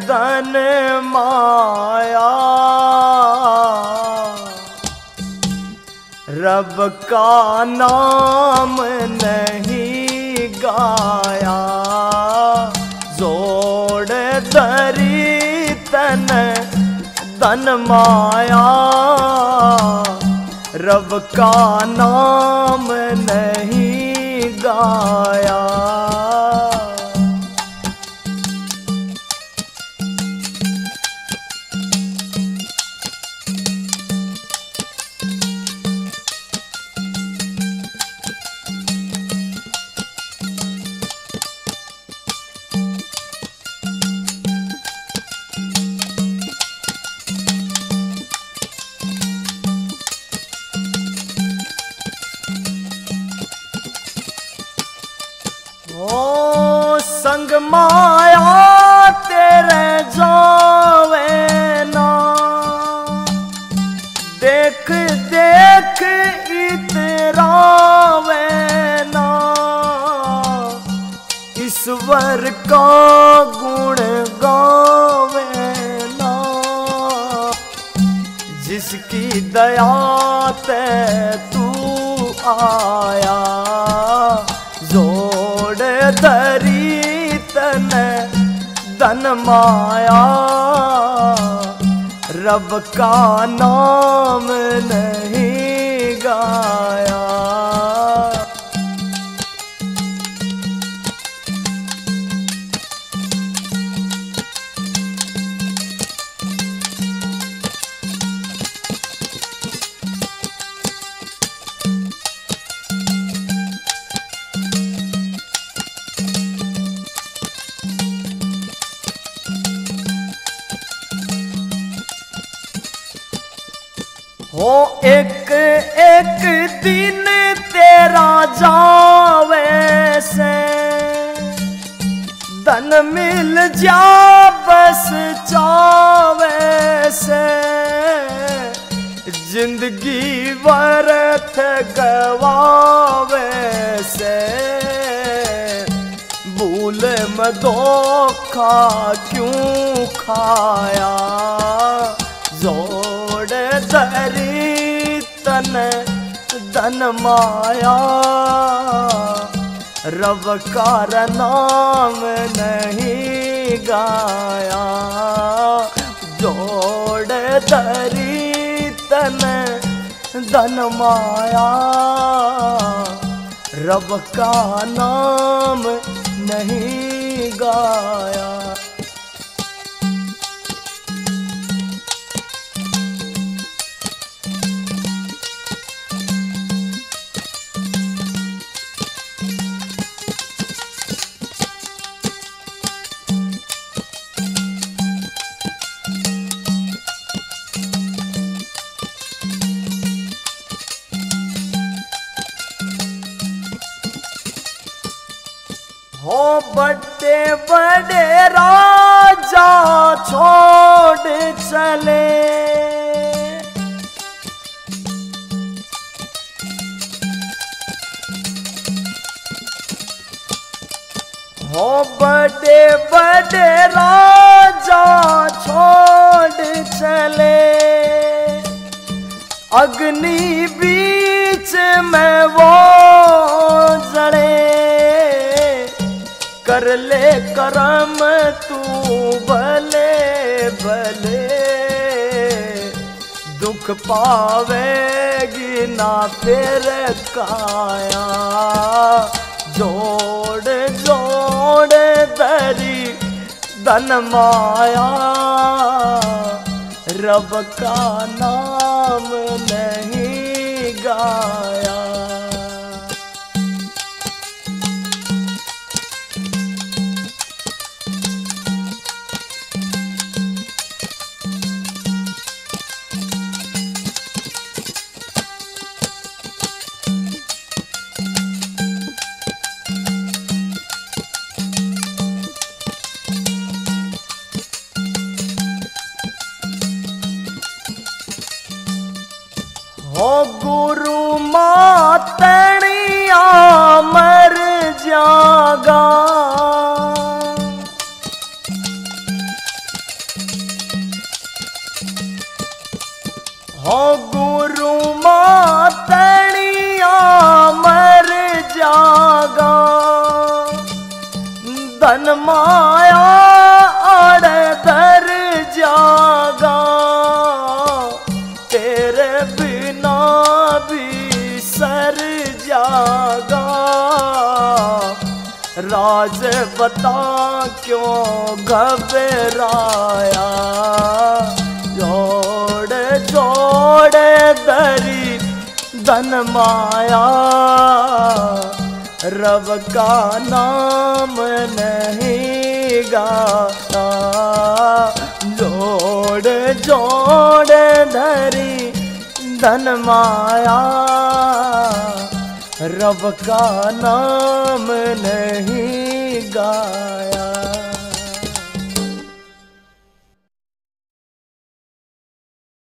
धन माया। रब का नाम नहीं गाया जोड़ दरी तन धन माया। रब का नाम नहीं गाया। माया तेरे जावे ना। देख देख इतरावे ना। ईश्वर का गुण गावे ना। जिसकी दया ते तू आया, जोड़ धरी धन माया रब का नाम नहीं गाया। हो एक एक दिन तेरा जावे से। धन मिल जा बस चावे से। ज़िंदगी वर्थ गवावे से। भूल में धोखा क्यों खाया? जोड़ धरी तन धन माया रब का नाम नहीं गाया। जोड़ धरी तन, धन माया रब का नाम नहीं गाया। बड़े बड़े राजा छोड़ चले। हो बड़े बड़े राजा छोड़ चले। अग्नि बीच में वो कर ले करम, तू भले भले। दुख पावेगी ना फिर काया। जोड़ जोड़ दरी धन माया। रब का नाम नहीं गाया। हो गुरु मातणिया मर जागा। धन माया अड़ दर जागा। तेरे बिना भी सर जागा। राज बता क्यों घबराया? यो जोड़े दरी धन माया। रब का नाम नहीं गाता। जोड़ जोड़ धरी धन माया। रब का नाम नहीं